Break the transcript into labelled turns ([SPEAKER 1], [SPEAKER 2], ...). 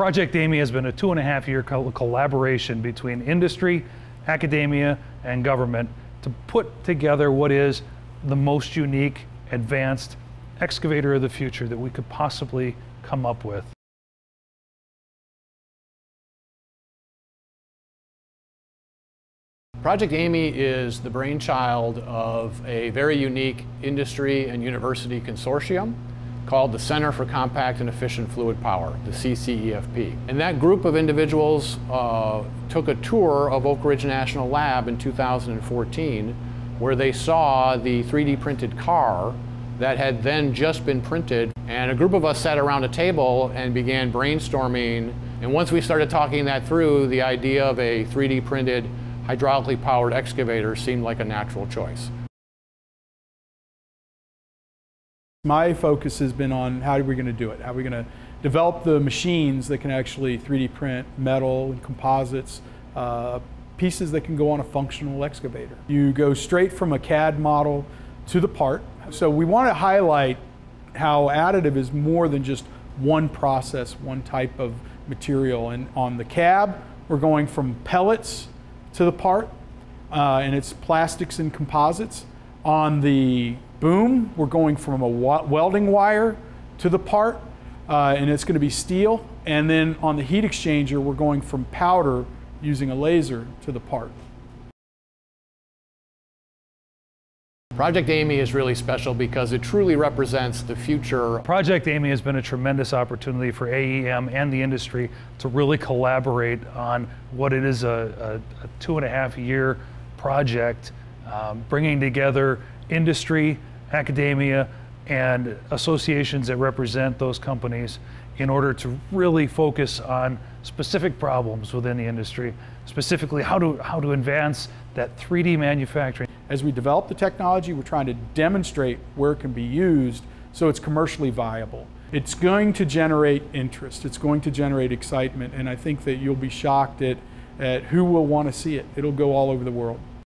[SPEAKER 1] Project AME has been a two and a half year collaboration between industry, academia, and government to put together what is the most unique, advanced excavator of the future that we could possibly come up with.
[SPEAKER 2] Project AME is the brainchild of a very unique industry and university consortium called the Center for Compact and Efficient Fluid Power, the CCEFP. And that group of individuals uh, took a tour of Oak Ridge National Lab in 2014 where they saw the 3D printed car that had then just been printed. And a group of us sat around a table and began brainstorming. And once we started talking that through, the idea of a 3D printed hydraulically powered excavator seemed like a natural choice.
[SPEAKER 3] My focus has been on how are we going to do it? How are we going to develop the machines that can actually 3D print metal and composites, uh, pieces that can go on a functional excavator. You go straight from a CAD model to the part. So we want to highlight how additive is more than just one process, one type of material. And on the cab, we're going from pellets to the part, uh, and it's plastics and composites. On the boom, we're going from a welding wire to the part, uh, and it's going to be steel. And then on the heat exchanger, we're going from powder using a laser to the part.
[SPEAKER 2] Project AME is really special because it truly represents the future.
[SPEAKER 1] Project AME has been a tremendous opportunity for AEM and the industry to really collaborate on what it is a, a, a two and a half year project, um, bringing together industry, academia, and associations that represent those companies in order to really focus on specific problems within the industry, specifically how to, how to advance that 3D manufacturing.
[SPEAKER 3] As we develop the technology, we're trying to demonstrate where it can be used so it's commercially viable. It's going to generate interest, it's going to generate excitement, and I think that you'll be shocked at, at who will want to see it. It'll go all over the world.